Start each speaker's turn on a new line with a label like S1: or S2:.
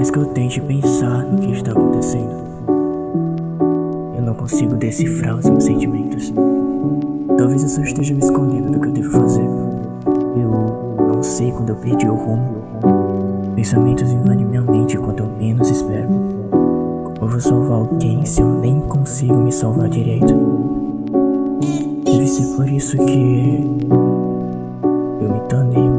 S1: mais que eu tente pensar no que está acontecendo, eu não consigo decifrar os meus sentimentos. Talvez eu só esteja me escondendo do que eu devo fazer. Eu não sei quando eu perdi o rumo. Pensamentos invadem minha mente quando eu menos espero. Como eu vou salvar alguém se eu nem consigo me salvar direito? Deve ser por isso que eu me tornei